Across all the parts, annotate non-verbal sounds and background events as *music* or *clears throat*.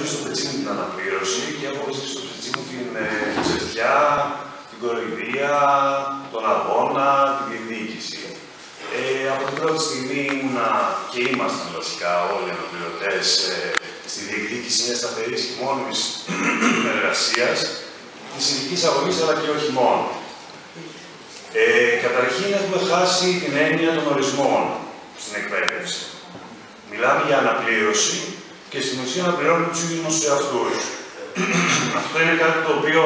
ζωή στο πετσί μου την αναπλήρωση και έχω ζήσει στο πετσί μου την ε, την κοροϊδία, τον αγώνα, την διεκδίκηση. Ε, από την πρώτη στιγμή ήμουνα και ήμασταν βασικά όλοι οι αναπληρωτές ε, στη διεκδίκηση μιας σταθερής και μόνιμης *clears throat* εργασίας της ειδικής αγωγής αλλά και όχι μόνο. Ε, καταρχήν έχουμε χάσει την έννοια των ορισμών στην εκπαίδευση. Μιλάμε για αναπλήρωση και στην ουσία αναπληρώνουμε τους ίδιους τους εαυτούς. Αυτό είναι κάτι το οποίο,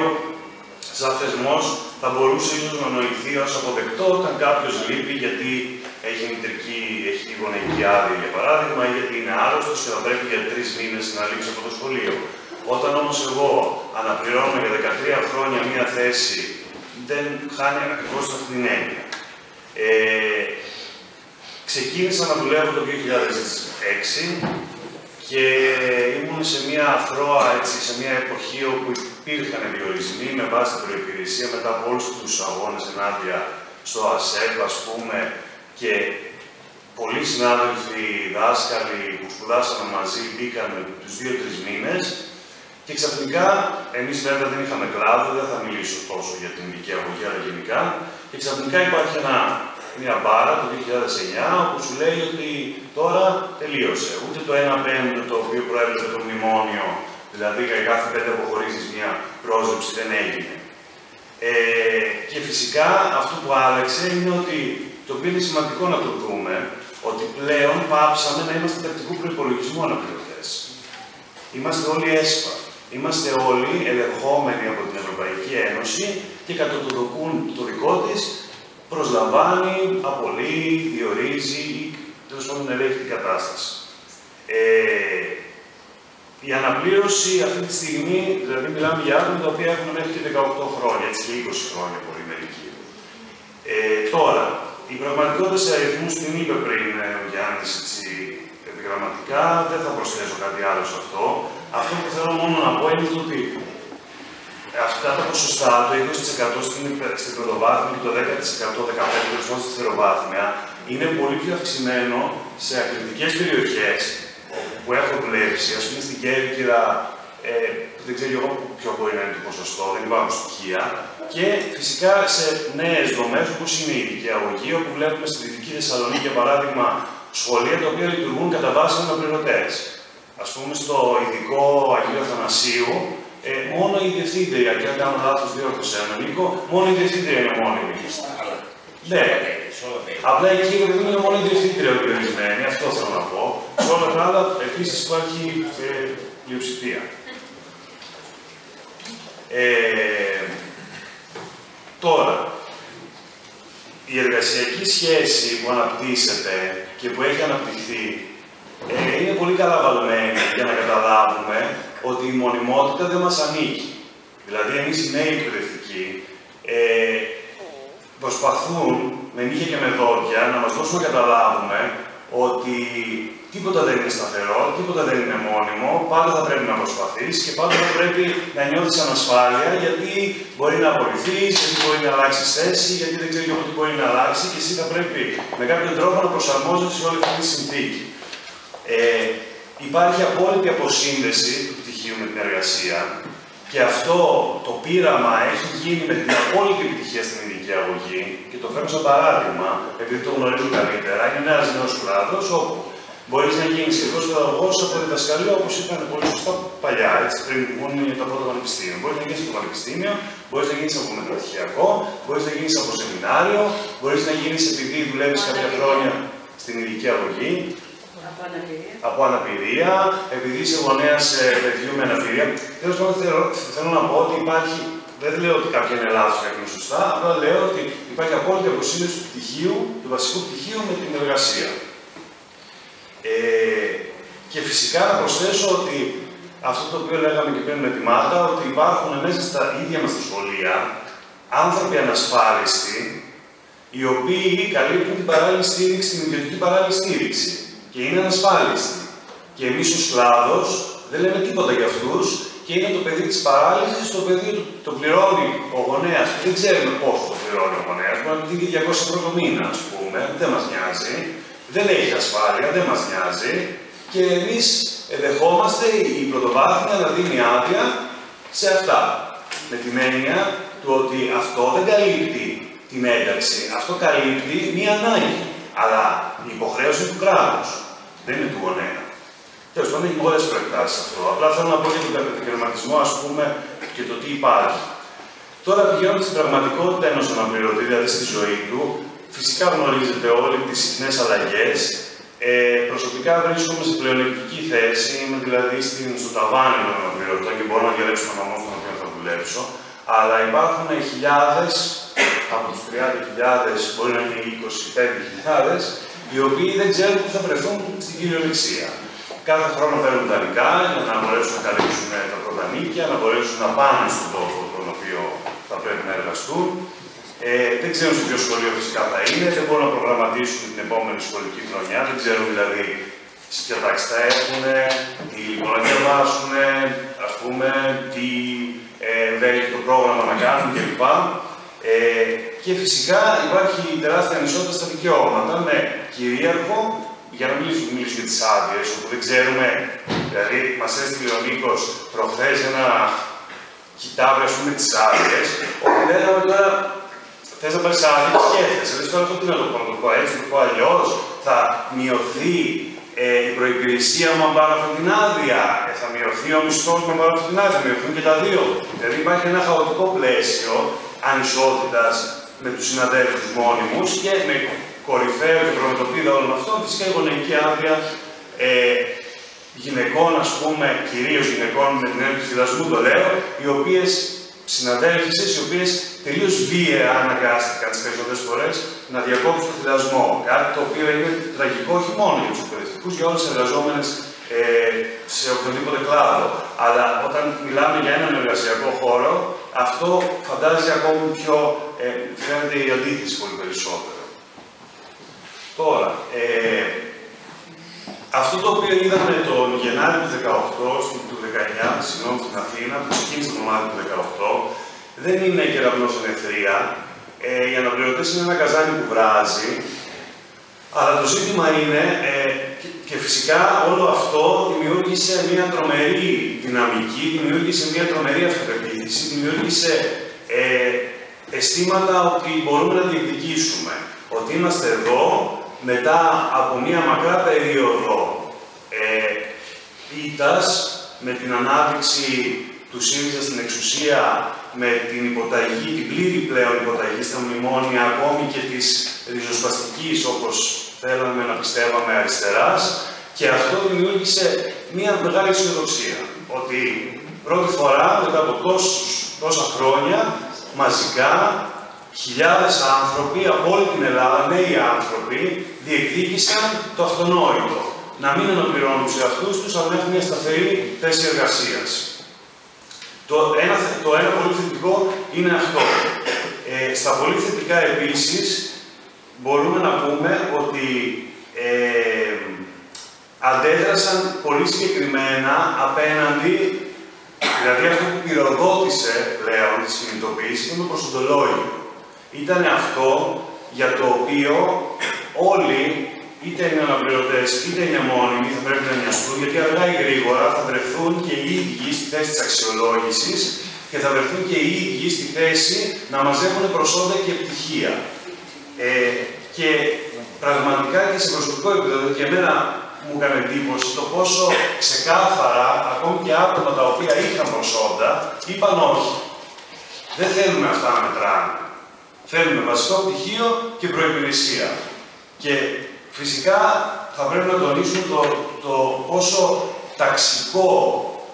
σαν θεσμός, θα μπορούσε ίσως να νοηθεί ως αποδεκτό όταν κάποιος λείπει γιατί έχει μητρική, έχει τη γονεϊκή άδεια για παράδειγμα, ή γιατί είναι άρρωστος και θα πρέπει για τρεις μήνες να λείψει από το σχολείο. Όταν όμως εγώ αναπληρώνω για 13 χρόνια μία θέση, δεν χάνει ακριβώς αυτή την έννοια. Ε, ξεκίνησα να δουλεύω το 2006 και ήμουν σε μια αθρώα, έτσι, σε μια εποχή όπου υπήρχαν διορισμοί με βάση την προπηρεσία μετά από όλους τους αγώνες ενάντια στο ΑΣΕΠ, ας πούμε, και πολλοί συνάδελφοι, δάσκαλοι που σπουδάσαμε μαζί μπήκαν τους δύο-τρεις μήνες και ξαφνικά, εμείς βέβαια δεν είχαμε κλάδο, δεν θα μιλήσω τόσο για την ειδική αγωγή, αλλά γενικά, και ξαφνικά υπάρχει ένα μια μπάρα το 2009 όπου σου λέει ότι τώρα τελείωσε. Ούτε το 1 πέμπτο το οποίο προέβλεπε το μνημόνιο, δηλαδή για κάθε πέντε αποχωρήσεις μια πρόσληψη δεν έγινε. Ε, και φυσικά αυτό που άλλαξε είναι ότι το οποίο είναι σημαντικό να το δούμε, ότι πλέον πάψαμε να είμαστε τακτικού προπολογισμού αναπληρωτές. Είμαστε όλοι έσπα. Είμαστε όλοι ελεγχόμενοι από την Ευρωπαϊκή Ένωση και κατά το δικό της προσλαμβάνει, απολύει, διορίζει ή τέλος πάντων ελέγχει την κατάσταση. Ε, η αναπλήρωση αυτή τη στιγμή, δηλαδή μιλάμε για άτομα τα οποία έχουν μέχρι και 18 χρόνια, έτσι και 20 χρόνια πολύ μερικοί. Ε, τώρα, η πραγματικότητα σε αριθμούς την είπε πριν ε, ο Γιάννης επιγραμματικά, δεν θα προσθέσω κάτι άλλο σε αυτό. Αυτό που θέλω μόνο να πω είναι ότι αυτά τα ποσοστά, το 20% στην, στην πρωτοβάθμια και το 10%, 15% στη θεροβάθμια, είναι πολύ πιο αυξημένο σε ακριτικές περιοχές που έχω δουλέψει, ας πούμε στην Κέρκυρα, ε, δεν ξέρω εγώ ποιο μπορεί να είναι το ποσοστό, δεν υπάρχουν στοιχεία. Και φυσικά σε νέες δομές όπως είναι η ειδική αγωγή, όπου βλέπουμε στη Δυτική Θεσσαλονίκη, για παράδειγμα, σχολεία τα οποία λειτουργούν κατά βάση αναπληρωτέ. Α πούμε στο ειδικό Αγίου Αθανασίου, ε, μόνο η διευθύντρια, και αν κάνω λάθος, διόρθωσε ένα Νίκο, μόνο η διευθύντρια είναι μόνιμη. Ναι. Απλά εκεί δεν είναι μόνο η διευθύντρια ορισμένη, αυτό θέλω να πω. Σε όλα τα άλλα επίσης υπάρχει ε, πλειοψηφία. Ε, τώρα, η εργασιακή σχέση που αναπτύσσεται και που έχει αναπτυχθεί ε, είναι πολύ καλά βαλμένη για να καταλάβουμε ότι η μονιμότητα δεν μας ανήκει. Δηλαδή, εμείς οι νέοι εκπαιδευτικοί ε, προσπαθούν με νύχια και με δόντια να μας δώσουν να καταλάβουμε ότι τίποτα δεν είναι σταθερό, τίποτα δεν είναι μόνιμο, πάντα θα πρέπει να προσπαθείς και πάντα θα πρέπει να νιώθεις ανασφάλεια γιατί μπορεί να απολυθείς, γιατί μπορεί να αλλάξεις θέση, γιατί δεν ξέρεις τι μπορεί να αλλάξει και εσύ θα πρέπει με κάποιον τρόπο να προσαρμόζεσαι σε όλη αυτή τη συνθήκη. Ε, υπάρχει απόλυτη αποσύνδεση του πτυχίου με την εργασία και αυτό το πείραμα έχει γίνει με την απόλυτη επιτυχία στην ειδική αγωγή και το φέρνω σαν παράδειγμα, επειδή το γνωρίζω καλύτερα. Είναι ένας νέος κλάδος όπου μπορείς να γίνεις σχεδόν παιδαγωγός από διδασκαλία, όπως είπαν πολύ σωστά παλιά, έτσι, πριν βγουν τα πρώτα πανεπιστήμια. Μπορείς να γίνεις στο πανεπιστήμιο, μπορείς να γίνεις από μεταπτυχιακό, μπορείς να γίνεις από σεμινάριο, μπορείς να γίνεις επειδή δουλεύεις κάποια χρόνια στην ειδική αγωγή, από αναπηρία. επειδή είσαι γονέας ε, παιδιού με αναπηρία. Τέλος πάντων, θέλω, θέλω να πω ότι υπάρχει. Δεν λέω ότι κάποια είναι λάθος, κάποια είναι σωστά. Απλά λέω ότι υπάρχει απόλυτη αποσύνδεση του πτυχίου, του βασικού πτυχίου με την εργασία. Ε, και φυσικά να προσθέσω ότι αυτό το οποίο λέγαμε και πριν με τη Μάτα, ότι υπάρχουν μέσα στα ίδια μας τα σχολεία άνθρωποι ανασφάλιστοι, οι οποίοι καλύπτουν την παράλληλη στήριξη, την ιδιωτική παράλληλη στήριξη και είναι ανασφάλιστοι. Και εμείς ως κλάδος δεν λέμε τίποτα για αυτούς και είναι το παιδί της παράλληλης, το παιδί του το πληρώνει ο γονέας. Δεν ξέρουμε πόσο το πληρώνει ο γονέας. Μπορεί να δίνει 200 ευρώ το μήνα, ας πούμε, δεν μας νοιάζει. Δεν έχει ασφάλεια, δεν μας νοιάζει. Και εμείς δεχόμαστε η πρωτοβάθμια να δίνει άδεια σε αυτά. Με την έννοια του ότι αυτό δεν καλύπτει την ένταξη, αυτό καλύπτει μία ανάγκη. Αλλά η υποχρέωση του κράτους δεν είναι του γονέα. Τέλος πάντων, έχει πολλέ προεκτάσει αυτό. Απλά θέλω να πω για τον κατακαιρματισμό, ας πούμε, και το τι υπάρχει. Τώρα πηγαίνοντα στην πραγματικότητα ενός αναπληρωτή, δηλαδή στη ζωή του, φυσικά γνωρίζετε όλοι τις συχνές αλλαγές. Ε, προσωπικά βρίσκομαι σε πλεονεκτική θέση, είμαι δηλαδή στην, στο ταβάνι των αναπληρωτών και μπορώ να διαλέξω τον νομό στον οποίο θα δουλέψω. Αλλά υπάρχουν χιλιάδες, από τους 30.000 μπορεί να είναι 25.000, οι οποίοι δεν ξέρουν πού θα βρεθούν στην κυριολεξία. Κάθε χρόνο παίρνουν τα δικά για να μπορέσουν να καλύψουν τα πρώτα νίκια, να μπορέσουν να πάνε στον τόπο τον οποίο θα πρέπει να εργαστούν. Ε, δεν ξέρουν σε ποιο σχολείο φυσικά θα είναι, δεν μπορούν να προγραμματίσουν την επόμενη σχολική χρονιά, δεν ξέρουν δηλαδή σε ποια τάξη θα έχουν, τι λοιπόν να διαβάσουν, ας πούμε, τι ε, το πρόγραμμα να κάνουν κλπ. Ε, και φυσικά υπάρχει τεράστια ανισότητα στα δικαιώματα με κυρίαρχο, για να μιλήσουμε, μιλήσουμε για τις άδειες, όπου δεν ξέρουμε, δηλαδή μας έστειλε ο Νίκος προχθές ένα κοιτάβει, ας πούμε, τις άδειες, όπου λέγαμε τώρα Θες να πάρεις άδεια και έφτασε. Λες τώρα τι να το πω, να το πω έτσι, να το πω αλλιώς. Θα μειωθεί ε, η προπηρεσία μου αν πάρω αυτή την άδεια. Ε, θα μειωθεί ο μισθός μου αν πάρω αυτή την άδεια. Θα μειωθούν και τα δύο. Δηλαδή υπάρχει ένα χαοτικό πλαίσιο ανισότητας με τους συναδέλφους μόνιμους και με κορυφαίο και προμετωπίδα όλων αυτών φυσικά η γονεϊκή άδεια ε, γυναικών, ας πούμε, κυρίως γυναικών με την έννοια του φυλασμού το λέω, οι οποίες συναδέλφισες οι οποίες τελείως βίαια αναγκάστηκαν τις περισσότερες φορές να διακόψουν τον θυλασμό. Κάτι το οποίο είναι τραγικό όχι μόνο για τους εκπαιδευτικούς, για όλες τις εργαζόμενες ε, σε οποιοδήποτε κλάδο. Αλλά όταν μιλάμε για έναν εργασιακό χώρο, αυτό φαντάζει ακόμη πιο. Ε, φαίνεται η αντίθεση πολύ περισσότερο. Τώρα, ε, αυτό το οποίο είδαμε τον Γενάρη του 18, του 19, συγγνώμη, στην Αθήνα, που ξεκίνησε το ομάδα του 18, δεν είναι κεραυνός εν ευθεία. Ε, οι αναπληρωτές είναι ένα καζάνι που βράζει, αλλά το ζήτημα είναι, ε, και, φυσικά όλο αυτό δημιούργησε μια τρομερή δυναμική, δημιούργησε μια τρομερή αυτοπεποίθηση, δημιούργησε ε, αισθήματα ότι μπορούμε να διεκδικήσουμε. Ότι είμαστε εδώ μετά από μια μακρά περίοδο ε, ήττας, με την ανάδειξη του ΣΥΡΙΖΑ στην εξουσία, με την υποταγή, την πλήρη πλέον υποταγή στα μνημόνια, ακόμη και της ριζοσπαστικής, όπως θέλαμε να πιστεύαμε, αριστεράς, και αυτό δημιούργησε μια μεγάλη αισιοδοξία, ότι πρώτη φορά μετά από τόσους, τόσα χρόνια, μαζικά, χιλιάδες άνθρωποι από όλη την Ελλάδα, νέοι άνθρωποι, διεκδίκησαν το αυτονόητο. Να μην αναπληρώνουν σε αυτούς τους, αλλά να έχουν μια σταθερή θέση εργασίας. Το ένα, το ένα πολύ θετικό είναι αυτό. Ε, στα πολύ θετικά επίσης, μπορούμε να πούμε ότι ε, αντέδρασαν πολύ συγκεκριμένα απέναντι, δηλαδή αυτό που πυροδότησε πλέον τη κινητοποίηση είναι το προσοντολόγιο. Ήταν αυτό για το οποίο όλοι, είτε είναι αναπληρωτές είτε είναι μόνιμοι, θα πρέπει να νοιαστούν, γιατί αργά ή γρήγορα θα βρεθούν και οι ίδιοι στη θέση της αξιολόγησης και θα βρεθούν και οι ίδιοι στη θέση να μαζεύουν προσόντα και πτυχία. Ε, και πραγματικά και σε προσωπικό επίπεδο, και εμένα μου έκανε εντύπωση το πόσο ξεκάθαρα, ακόμη και άτομα τα οποία είχαν προσόντα, είπαν όχι. Δεν θέλουμε αυτά να μετράμε. Θέλουμε βασικό πτυχίο και προϋπηρεσία. Και φυσικά θα πρέπει να τονίσουμε το, το πόσο ταξικό,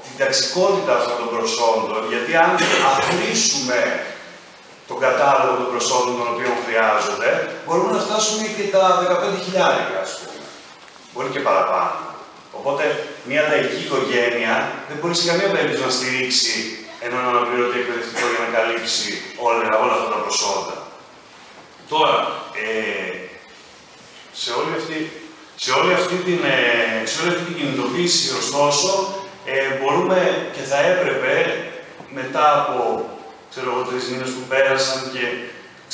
την ταξικότητα αυτών των προσόντων, γιατί αν αφήσουμε τον κατάλογο των προσόντων των οποίων χρειάζονται, μπορούμε να φτάσουμε και τα 15.000, ας πούμε. Μπορεί και παραπάνω. Οπότε, μια λαϊκή οικογένεια δεν μπορεί σε καμία περίπτωση να στηρίξει έναν αναπληρωτή εκπαιδευτικό για να καλύψει όλα, όλα αυτά τα προσόντα. Τώρα, ε, σε όλη αυτή, σε όλη αυτή, την, ε, σε όλη αυτή την κινητοποίηση, ωστόσο, ε, μπορούμε και θα έπρεπε μετά από ξέρω εγώ, τρεις μήνες που πέρασαν και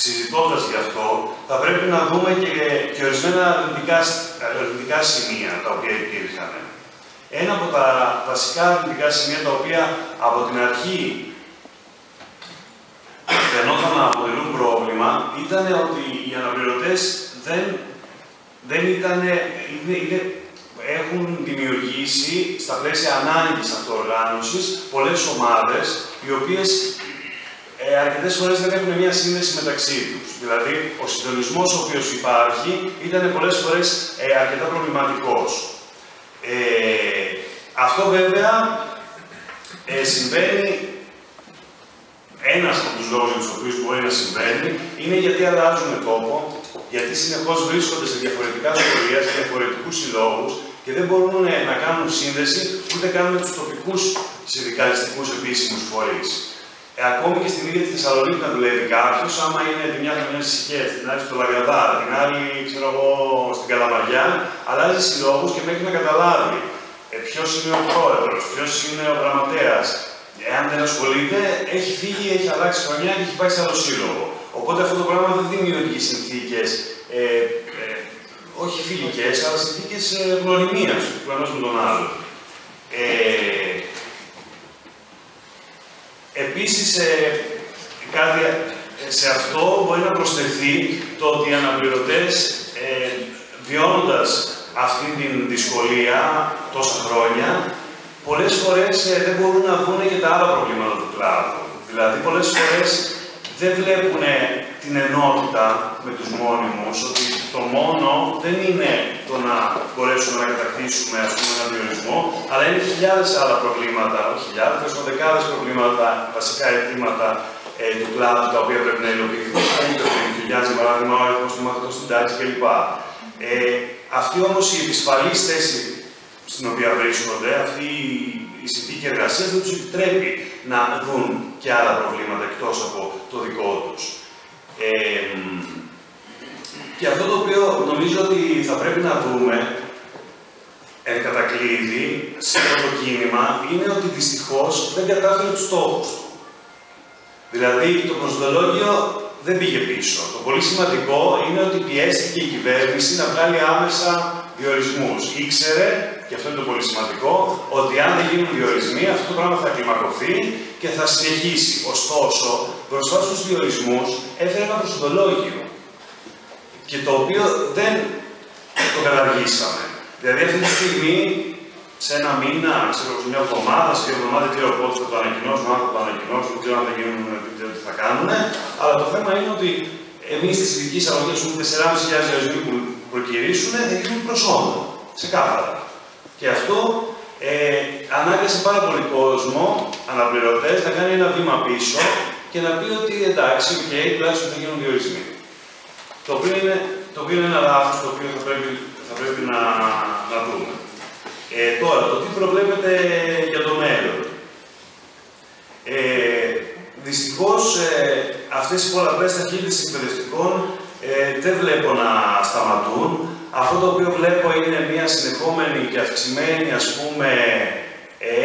συζητώντας γι' αυτό, θα πρέπει να δούμε και, και ορισμένα αρνητικά, αρνητικά σημεία τα οποία υπήρχαν. Ένα από τα βασικά αρνητικά σημεία τα οποία από την αρχή φαινόταν να αποτελούν πρόβλημα ήταν ότι οι αναπληρωτές δεν, δεν ήταν, είναι, έχουν δημιουργήσει στα πλαίσια ανάγκης αυτοοργάνωσης πολλές ομάδες οι οποίες ε, αρκετές φορές δεν έχουν μια σύνδεση μεταξύ τους. Δηλαδή, ο συντονισμός ο οποίος υπάρχει ήταν πολλές φορές ε, αρκετά προβληματικός. Ε, αυτό βέβαια ε, συμβαίνει, ένας από τους λόγους για τους οποίους μπορεί να συμβαίνει, είναι γιατί αλλάζουν τόπο, γιατί συνεχώς βρίσκονται σε διαφορετικά σχολεία, σε διαφορετικούς συλλόγους και δεν μπορούν να κάνουν σύνδεση ούτε καν με τους τοπικούς συνδικαλιστικούς επίσημους φορείς. Ε, ακόμη και στην ίδια της Θεσσαλονίκης να δουλεύει κάποιος, άμα είναι τη μια καμιά ησυχία, την άλλη στο Λαγκαδά, την άλλη, ξέρω εγώ, στην Καλαμαριά, αλλάζει συλλόγους και μέχρι να καταλάβει ε, ποιος είναι ο πρόεδρος, ποιος είναι ο γραμματέας. Εάν δεν ασχολείται, έχει φύγει, έχει αλλάξει χρονιά και έχει πάει σε άλλο σύλλογο. Οπότε αυτό το πράγμα δεν δημιουργεί συνθήκες, ε, ε, όχι φιλικές, αλλά συνθήκες ε, γνωριμίας του ενό με τον άλλο. Ε, Επίσης, ε, κάτι ε, σε αυτό μπορεί να προσθεθεί το ότι οι αναπληρωτές, ε, βιώνοντας αυτή την δυσκολία τόσα χρόνια, πολλές φορές ε, δεν μπορούν να δουν και τα άλλα προβλήματα του κλάδου. Δηλαδή, πολλές φορές δεν βλέπουν την ενότητα με τους μόνιμους, ότι το μόνο δεν είναι το να μπορέσουμε να κατακτήσουμε ας πούμε, έναν διορισμό, αλλά είναι χιλιάδες άλλα προβλήματα, όχι χιλιάδες, αλλά δεκάδες προβλήματα, βασικά αιτήματα ε, του κλάδου, τα οποία πρέπει να υλοποιηθούν. Είτε το χιλιάδες, για παράδειγμα, ο αριθμός του μαθητών στην τάξη κλπ. Ε, αυτή όμως η επισφαλής θέση στην οποία βρίσκονται, αυτή η συνθήκη εργασίας δεν τους επιτρέπει να δουν και άλλα προβλήματα εκτός από το δικό τους. Ε, και αυτό το οποίο νομίζω ότι θα πρέπει να δούμε εν κατακλείδη σε αυτό το κίνημα είναι ότι δυστυχώς δεν κατάφερε τους στόχους του. Δηλαδή το προσδολόγιο δεν πήγε πίσω. Το πολύ σημαντικό είναι ότι πιέστηκε η κυβέρνηση να βγάλει άμεσα διορισμούς. Ήξερε, και αυτό είναι το πολύ σημαντικό, ότι αν δεν γίνουν διορισμοί, αυτό το πράγμα θα κλιμακωθεί και θα συνεχίσει. Ωστόσο, μπροστά στους διορισμούς έφερε ένα προσοντολόγιο και το οποίο δεν το καταργήσαμε. Δηλαδή αυτή τη στιγμή, σε ένα μήνα, ξέρω, σε μια εβδομάδα, σε μια εβδομάδα, δεν ξέρω πότε θα το ανακοινώσουμε, αν θα το ανακοινώσουμε, δεν ξέρω αν θα γίνουν, δεν ξέρω τι θα κάνουν. Αλλά το θέμα είναι ότι εμείς της ειδικής αγωγής οι 4.500 διορισμοί που προκηρύσσουν θα γίνουν προσώπων. Ξεκάθαρα. Και αυτό ε, ανάγκασε πάρα πολύ κόσμο, αναπληρωτές, να κάνει ένα βήμα πίσω και να πει ότι εντάξει, OK, okay, τουλάχιστον θα γίνουν διορισμοί. Το οποίο είναι, το οποίο είναι ένα λάθος το οποίο θα πρέπει, θα πρέπει να, να δούμε. Ε, τώρα, το τι προβλέπετε για το μέλλον. Ε, δυστυχώς, ε, αυτές οι πολλαπλές ταχύτητες εκπαιδευτικών ε, δεν βλέπω να σταματούν. Αυτό το οποίο βλέπω είναι μια συνεχόμενη και αυξημένη, ας πούμε,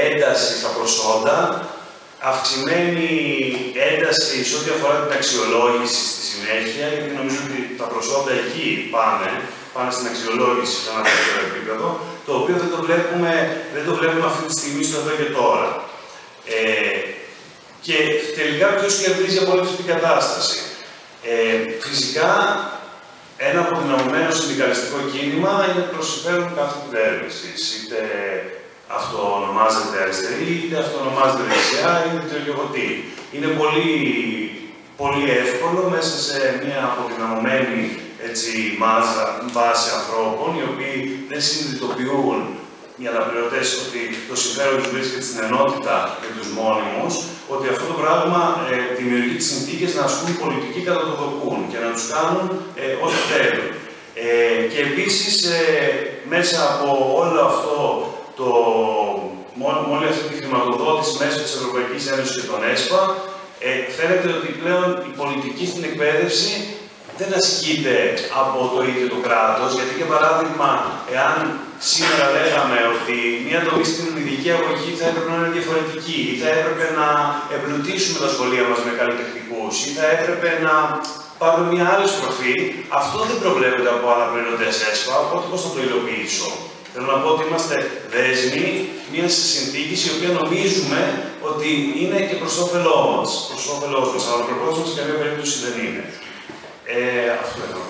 ένταση στα προσόντα, αυξημένη ένταση σε ό,τι αφορά την αξιολόγηση στη συνέχεια, γιατί νομίζω ότι τα προσόντα εκεί πάνε, πάνε στην αξιολόγηση σε ένα τέτοιο επίπεδο, το οποίο δεν το βλέπουμε, δεν το βλέπουμε αυτή τη στιγμή στο εδώ και τώρα. Ε, και τελικά ποιος κερδίζει από όλη αυτή την κατάσταση. Ε, φυσικά, ένα αποδυναμωμένο συνδικαλιστικό κίνημα είναι προς συμφέρον κάθε κυβέρνησης. Είτε αυτό ονομάζεται αριστερή, είτε αυτό ονομάζεται δεξιά, είτε το λιγοτή. Είναι πολύ, πολύ εύκολο μέσα σε μια αποδυναμωμένη έτσι, μάζα, βάση ανθρώπων, οι οποίοι δεν συνειδητοποιούν οι αναπληρωτές ότι το συμφέρον τους βρίσκεται στην ενότητα με τους μόνιμους, ότι αυτό το πράγμα ε, δημιουργεί τις συνθήκες να ασκούν πολιτική κατά το δοκούν και να τους κάνουν ε, ό,τι θέλουν. Ε, και επίσης ε, μέσα από όλο αυτό το, με όλη αυτή τη χρηματοδότηση μέσω της Ευρωπαϊκής Ένωσης και των ΕΣΠΑ, ε, φαίνεται ότι πλέον η πολιτική στην εκπαίδευση δεν ασκείται από το ίδιο το κράτος, γιατί για παράδειγμα, εάν σήμερα λέγαμε ότι μια δομή στην ειδική αγωγή θα έπρεπε να είναι διαφορετική, ή θα έπρεπε να εμπλουτίσουμε τα σχολεία μας με καλλιτεχνικούς, ή θα έπρεπε να πάρουμε μια άλλη στροφή, αυτό δεν προβλέπεται από αναπληρωτές ΕΣΠΑ, οπότε πώς θα το υλοποιήσω; Θέλω να πω ότι είμαστε δέσμοι μιας συνθήκης η οποία νομίζουμε ότι είναι και προς όφελός μας. Προς όφελός μας, αλλά προ όφελό μας σε καμία περίπτωση δεν είναι. Ε, αυτό είναι το